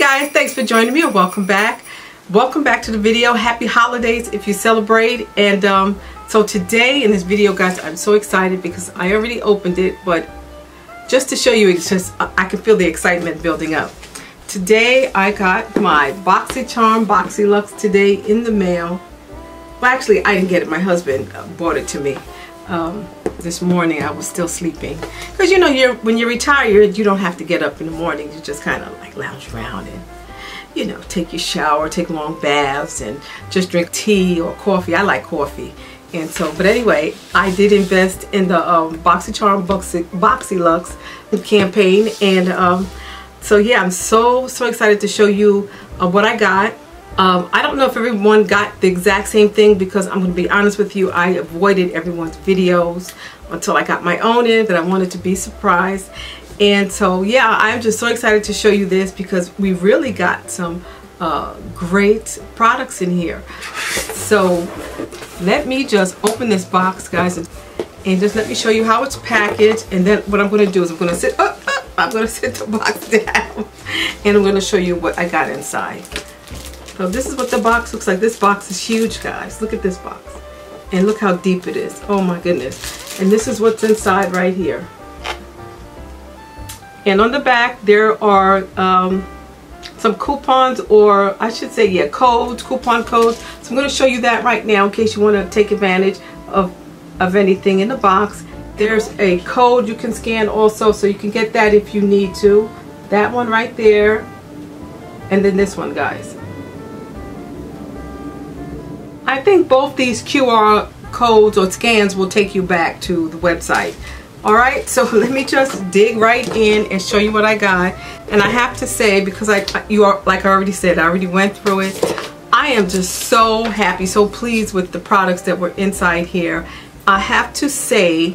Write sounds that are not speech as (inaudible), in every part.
guys, thanks for joining me and welcome back. Welcome back to the video. Happy holidays if you celebrate. And um, so today in this video, guys, I'm so excited because I already opened it, but just to show you, it's just, I can feel the excitement building up. Today I got my BoxyCharm BoxyLuxe today in the mail. Well, actually, I didn't get it. My husband uh, bought it to me. Um, this morning I was still sleeping. Because you know you're when you're retired you don't have to get up in the morning. You just kind of like lounge around and you know take your shower take long baths and just drink tea or coffee. I like coffee. And so but anyway I did invest in the um, BoxyCharm Boxy, BoxyLuxe campaign. And um, so yeah I'm so so excited to show you uh, what I got um, I don't know if everyone got the exact same thing because I'm going to be honest with you, I avoided everyone's videos until I got my own in, but I wanted to be surprised. And so, yeah, I'm just so excited to show you this because we really got some uh, great products in here. So let me just open this box, guys, and, and just let me show you how it's packaged. And then what I'm going to do is I'm going to sit, uh, I'm going (laughs) to sit the box down and I'm going to show you what I got inside. So this is what the box looks like. This box is huge, guys. Look at this box. And look how deep it is. Oh my goodness. And this is what's inside right here. And on the back, there are um, some coupons or I should say, yeah, codes, coupon codes. So I'm going to show you that right now in case you want to take advantage of, of anything in the box. There's a code you can scan also, so you can get that if you need to. That one right there. And then this one, guys. I think both these QR codes or scans will take you back to the website. Alright, so (laughs) let me just dig right in and show you what I got. And I have to say, because I you are like I already said, I already went through it. I am just so happy, so pleased with the products that were inside here. I have to say,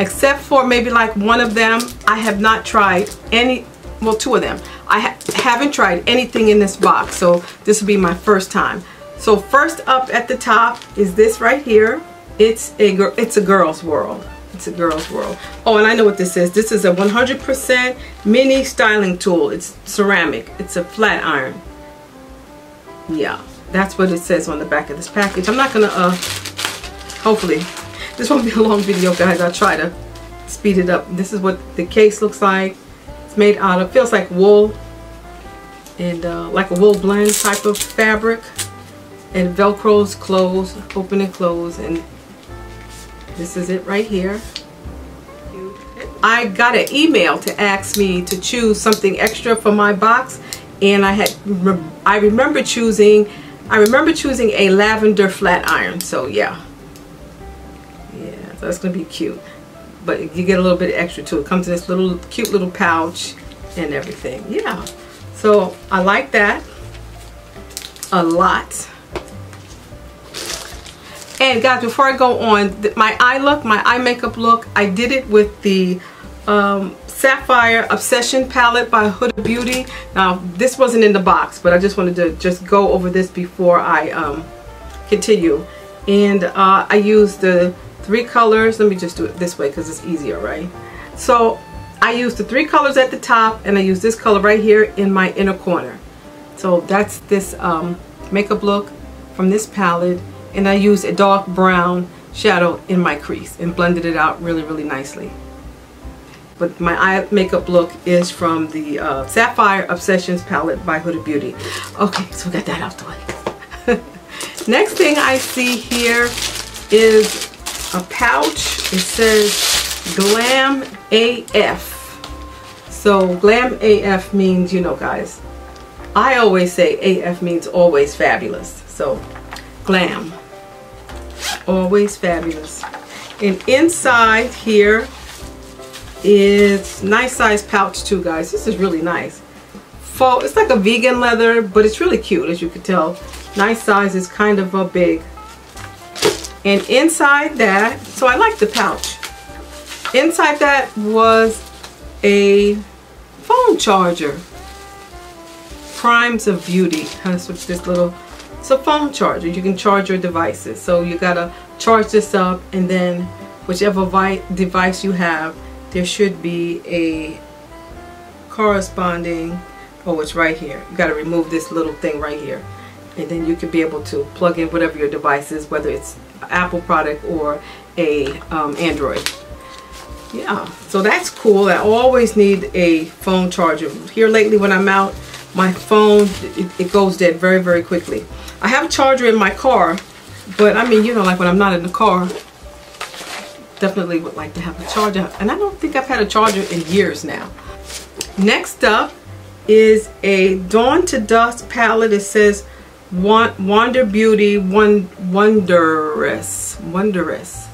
except for maybe like one of them, I have not tried any, well two of them. I ha haven't tried anything in this box, so this will be my first time. So first up at the top is this right here. It's a it's a girl's world. It's a girl's world. Oh, and I know what this is. This is a 100% mini styling tool. It's ceramic. It's a flat iron. Yeah, that's what it says on the back of this package. I'm not gonna, uh, hopefully, this won't be a long video, guys. I'll try to speed it up. This is what the case looks like. It's made out of, feels like wool and uh, like a wool blend type of fabric and velcros close open and close and this is it right here. I got an email to ask me to choose something extra for my box and I had I remember choosing I remember choosing a lavender flat iron so yeah. Yeah so that's gonna be cute. But you get a little bit extra too it. Comes in this little cute little pouch and everything yeah. So I like that a lot and guys, before I go on, my eye look, my eye makeup look, I did it with the um, Sapphire Obsession palette by Huda Beauty. Now, this wasn't in the box, but I just wanted to just go over this before I um, continue. And uh, I used the three colors. Let me just do it this way because it's easier, right? So I used the three colors at the top and I used this color right here in my inner corner. So that's this um, makeup look from this palette and I used a dark brown shadow in my crease and blended it out really really nicely. But my eye makeup look is from the uh, Sapphire Obsessions palette by Huda Beauty. Okay so got that out the way. (laughs) Next thing I see here is a pouch. It says Glam AF so Glam AF means you know guys I always say AF means always fabulous. So glam always fabulous. And inside here is nice size pouch too guys. This is really nice. Fall, it's like a vegan leather but it's really cute as you can tell. Nice size is kind of a big. And inside that so I like the pouch. Inside that was a phone charger. Crimes of Beauty. Let's switch this little it's a phone charger. You can charge your devices. So you gotta charge this up and then whichever device you have, there should be a corresponding Oh, it's right here. You got to remove this little thing right here. And then you can be able to plug in whatever your device is, whether it's Apple product or a um, Android. Yeah, so that's cool. I always need a phone charger. Here lately when I'm out, my phone, it, it goes dead very, very quickly. I have a charger in my car, but I mean, you know, like when I'm not in the car, definitely would like to have a charger. And I don't think I've had a charger in years now. Next up is a Dawn to Dusk palette. It says Wander Beauty One Wondrous. Wondrous.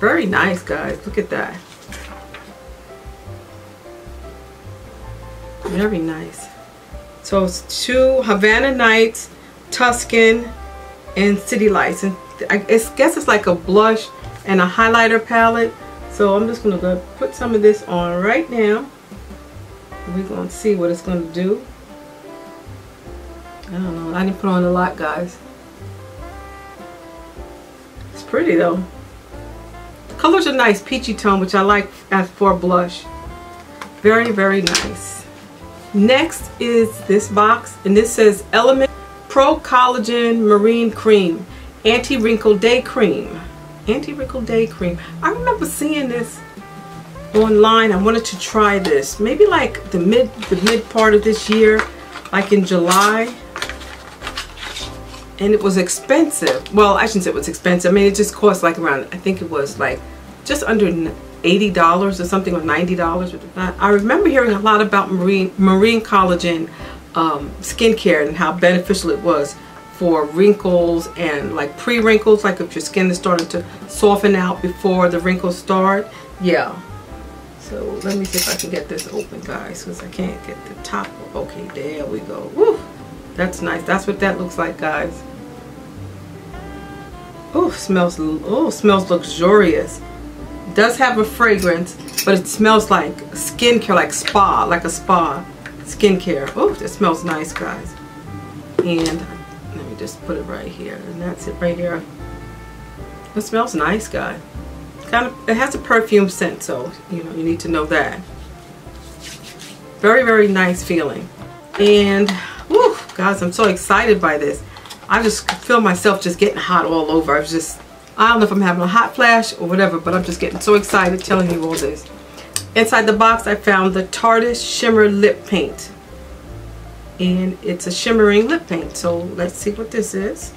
Very nice, guys. Look at that. Very nice. So it's two Havana Nights, Tuscan, and City Lights. And I guess it's like a blush and a highlighter palette. So I'm just going to go put some of this on right now. We're going to see what it's going to do. I don't know. I didn't put on a lot, guys. It's pretty, though. The colors are nice. Peachy tone, which I like as for blush. Very, very nice. Next is this box. And this says Elemis Pro Collagen Marine Cream. Anti-Wrinkle Day Cream. Anti-Wrinkle Day Cream. I remember seeing this online. I wanted to try this. Maybe like the mid the mid part of this year, like in July. And it was expensive. Well, I shouldn't say it was expensive. I mean, it just cost like around, I think it was like just under $80 or something or $90. I remember hearing a lot about marine, marine collagen um, skincare and how beneficial it was for wrinkles and like pre-wrinkles, like if your skin is starting to soften out before the wrinkles start. Yeah, so let me see if I can get this open, guys, because I can't get the top. Okay, there we go. Woo! That's nice. That's what that looks like, guys. Oh, smells. Oh, smells luxurious. Does have a fragrance, but it smells like skincare, like spa, like a spa skincare. Oh, it smells nice, guys. And let me just put it right here, and that's it right here. It smells nice, guys kind of it has a perfume scent so you know you need to know that very very nice feeling and whew, guys I'm so excited by this I just feel myself just getting hot all over I was just I don't know if I'm having a hot flash or whatever but I'm just getting so excited telling you all this inside the box I found the Tarte's shimmer lip paint and it's a shimmering lip paint so let's see what this is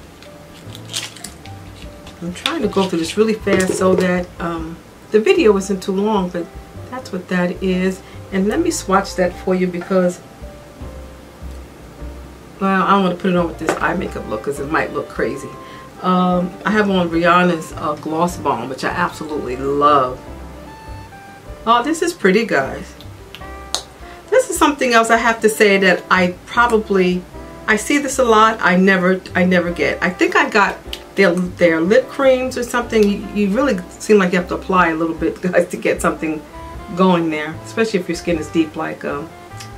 I'm trying to go through this really fast so that um, the video isn't too long, but that's what that is. And let me swatch that for you because, well, I don't want to put it on with this eye makeup look because it might look crazy. Um, I have on Rihanna's uh, Gloss Bomb, which I absolutely love. Oh, this is pretty, guys. This is something else I have to say that I probably, I see this a lot. I never, I never get. I think I got their, their lip creams or something, you, you really seem like you have to apply a little bit, (laughs) guys, to get something going there. Especially if your skin is deep like um,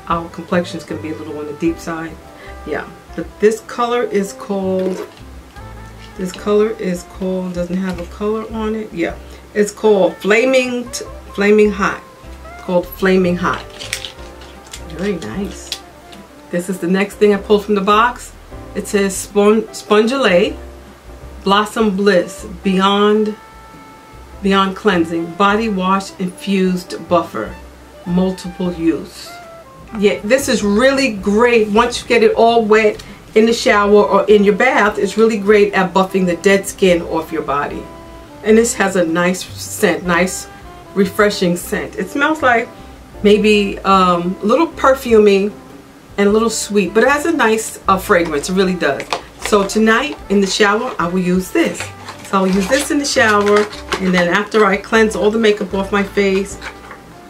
our complexions can be a little on the deep side. Yeah, but this color is called, this color is called, doesn't have a color on it. Yeah, it's called Flaming, Flaming Hot. It's called Flaming Hot. Very nice. This is the next thing I pulled from the box. It says Spon Spongellé Blossom Bliss Beyond Beyond Cleansing Body Wash Infused Buffer Multiple Use. Yeah, this is really great once you get it all wet in the shower or in your bath. It's really great at buffing the dead skin off your body. And this has a nice scent, nice refreshing scent. It smells like maybe um, a little perfumey and a little sweet, but it has a nice uh, fragrance. It really does. So tonight in the shower, I will use this. So I'll use this in the shower and then after I cleanse all the makeup off my face,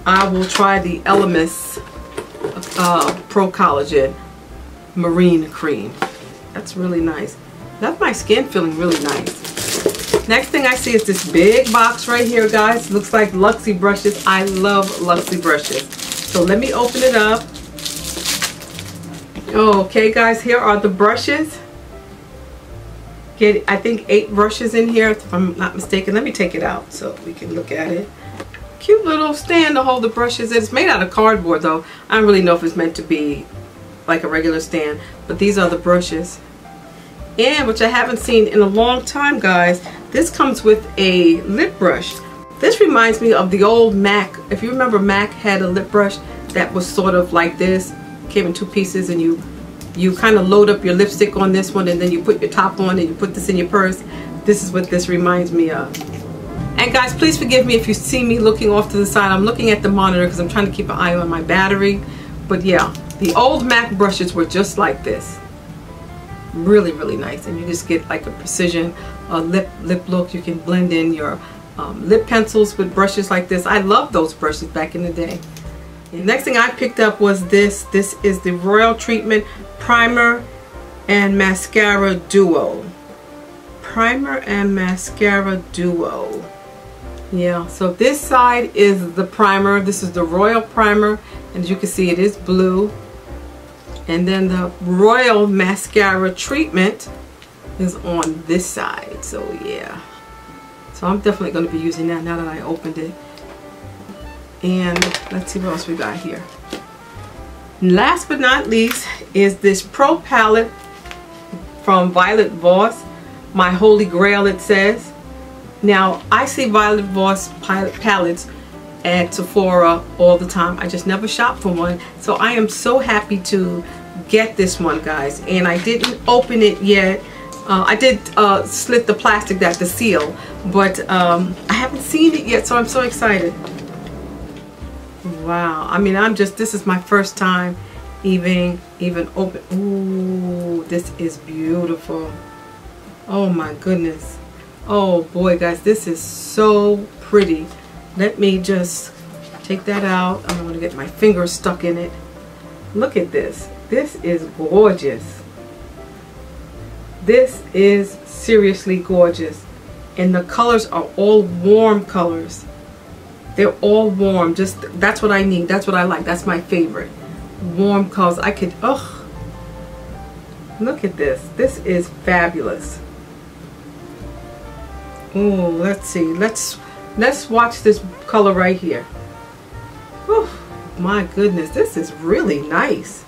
I will try the Elemis uh, Pro Collagen Marine Cream. That's really nice. That's my skin feeling really nice. Next thing I see is this big box right here, guys. Looks like Luxie brushes. I love Luxie brushes. So let me open it up. Okay, guys, here are the brushes get I think eight brushes in here if I'm not mistaken let me take it out so we can look at it cute little stand to hold the brushes it's made out of cardboard though I don't really know if it's meant to be like a regular stand. But these are the brushes. And which I haven't seen in a long time guys, this comes with a lip brush. This reminds me of the old MAC. If you remember MAC had a lip brush that was sort of like this. Came in two pieces and you you kind of load up your lipstick on this one and then you put your top on and you put this in your purse. This is what this reminds me of. And guys, please forgive me if you see me looking off to the side. I'm looking at the monitor because I'm trying to keep an eye on my battery. But yeah, the old MAC brushes were just like this. Really, really nice. And you just get like a precision uh, lip, lip look. You can blend in your um, lip pencils with brushes like this. I love those brushes back in the day. The next thing I picked up was this. This is the Royal Treatment Primer and Mascara Duo. Primer and Mascara Duo. Yeah, so this side is the primer. This is the Royal Primer. And as you can see, it is blue. And then the Royal Mascara Treatment is on this side. So yeah. So I'm definitely going to be using that now that I opened it. And let's see what else we got here. Last but not least is this Pro Palette from Violet Voss. My Holy Grail it says. Now, I see Violet Voss palettes at Sephora all the time. I just never shop for one. So I am so happy to get this one, guys. And I didn't open it yet. Uh, I did uh, slit the plastic, that the seal, but um, I haven't seen it yet, so I'm so excited. Wow, I mean, I'm just, this is my first time even, even open. Ooh, this is beautiful. Oh my goodness. Oh boy, guys, this is so pretty. Let me just take that out. I'm to get my finger stuck in it. Look at this. This is gorgeous. This is seriously gorgeous. And the colors are all warm colors. They're all warm. Just That's what I need. That's what I like. That's my favorite. Warm colors. I could, ugh. Look at this. This is fabulous. Oh, let's see. Let's let's watch this color right here. Oh my goodness, this is really nice.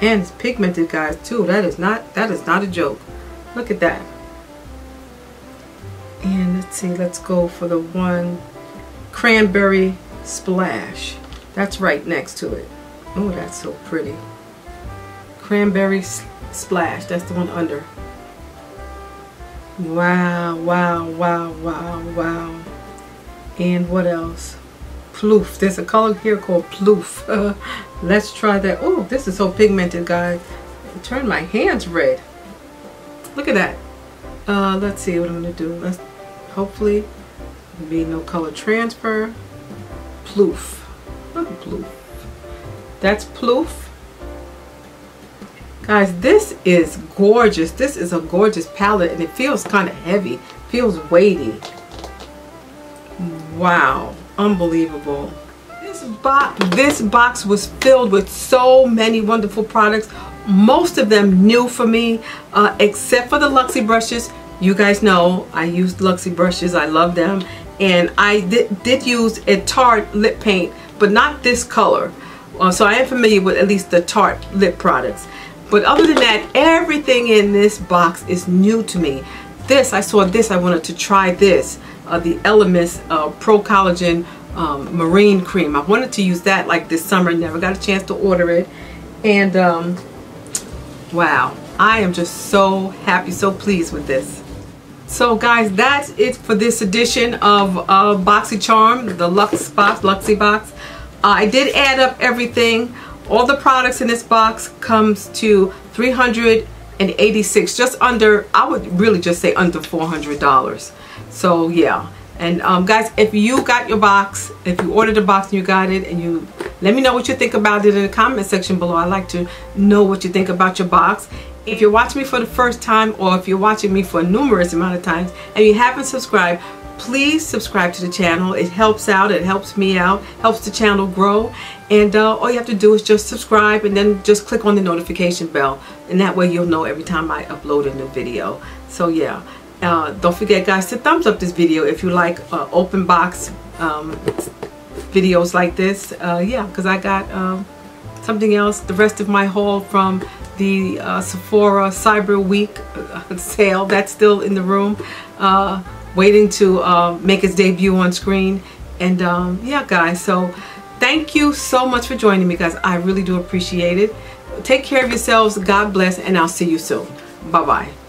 And it's pigmented guys too. That is not that is not a joke. Look at that. And let's see, let's go for the one cranberry splash. That's right next to it. Oh, that's so pretty. Cranberry splash. That's the one under. Wow, wow, wow, wow, wow. And what else? Ploof. There's a color here called Ploof. Uh, (laughs) let's try that. Oh, this is so pigmented, guys. Turn my hands red. Look at that. Uh, let's see what I'm going to do. Let's hopefully be no color transfer. Ploof. Look Ploof. That's Ploof. Guys, this is gorgeous. This is a gorgeous palette and it feels kind of heavy. Feels weighty. Wow. Unbelievable. This box, this box was filled with so many wonderful products. Most of them new for me, uh, except for the Luxie brushes. You guys know I used Luxie brushes. I love them. And I did, did use a Tarte lip paint, but not this color. Uh, so I am familiar with at least the Tarte lip products. But other than that, everything in this box is new to me. This, I saw this, I wanted to try this. Uh, the Elemis uh, Pro Collagen um, Marine Cream. I wanted to use that like this summer, never got a chance to order it. And um, wow, I am just so happy, so pleased with this. So guys, that's it for this edition of uh, BoxyCharm, the Lux box, Luxy box. Uh, I did add up everything all the products in this box comes to 386 just under I would really just say under $400 so yeah. And um, guys if you got your box if you ordered a box and you got it and you let me know what you think about it in the comment section below. I like to know what you think about your box. If you're watching me for the first time or if you're watching me for a numerous amount of times and you haven't subscribed please subscribe to the channel. It helps out. It helps me out. Helps the channel grow. And uh, all you have to do is just subscribe and then just click on the notification bell. And that way you'll know every time I upload a new video. So yeah uh, don't forget guys to thumbs up this video if you like uh, open box um, videos like this uh, yeah because I got um, something else. The rest of my haul from the uh, Sephora Cyber Week uh, (laughs) sale, that's still in the room, uh, waiting to make its debut on screen. And um, yeah, guys, so thank you so much for joining me, guys. I really do appreciate it. Take care of yourselves. God bless, and I'll see you soon. Bye-bye.